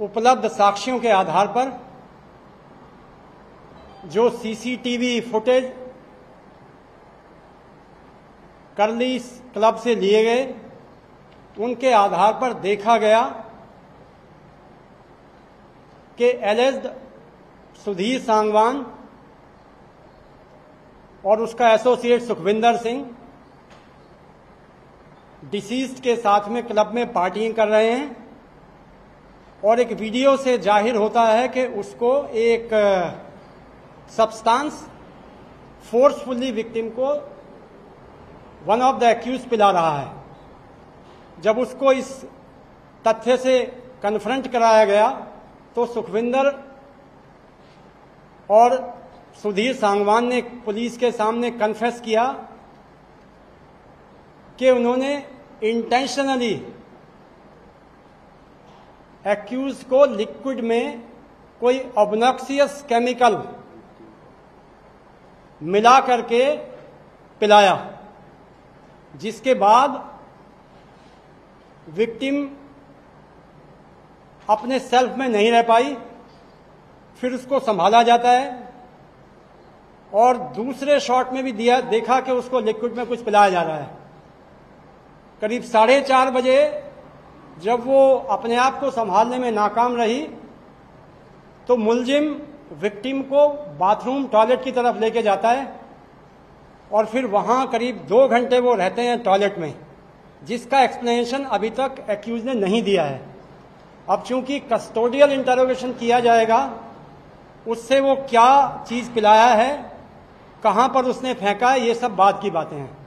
उपलब्ध साक्ष्यों के आधार पर जो सीसीटीवी फुटेज करली क्लब से लिए गए, उनके आधार पर देखा गया कि एलेस्ड सुधीर सांगवान और उसका एसोसिएट सुखविंदर सिंह डिसीज्ड के साथ में क्लब में पार्टिंग कर रहे हैं। और एक वीडियो से ज़ाहिर होता है कि उसको एक सब्सटेंस फोर्सफुली विक्टिम को वन ऑफ़ द एक्यूज पिला रहा है। जब उसको इस तथ्य से कन्फ्रंट कराया गया तो सुखविंदर और सुधीर सांगवान ने पुलिस के सामने कन्फेस किया कि उन्होंने इंटेंशनली एक्यूज को लिक्विड में कोई ऑबनॉक्सियस केमिकल मिला करके पिलाया, जिसके बाद विक्टिम अपने सेल्फ में नहीं रह पाई, फिर उसको संभाला जाता है और दूसरे शॉट में भी दिया, देखा कि उसको लिक्विड में कुछ पिलाया जा रहा है। करीब साढ़े चार बजे जब वो अपने आप को संभालने में नाकाम रही तो मुलजिम विक्टिम को बाथरूम, टॉयलेट की तरफ़ लेके जाता है और फिर वहाँ करीब दो घंटे वो रहते हैं टॉयलेट में, जिसका एक्सप्लेनेशन अभी तक एक्यूज ने नहीं दिया है। अब चूँकि कस्टोडियल इंटरोगेशन किया जाएगा, उससे वो क्या चीज़ पिलाया है, कहाँ पर उसने फेंका है, ये सब बात की बातें हैं।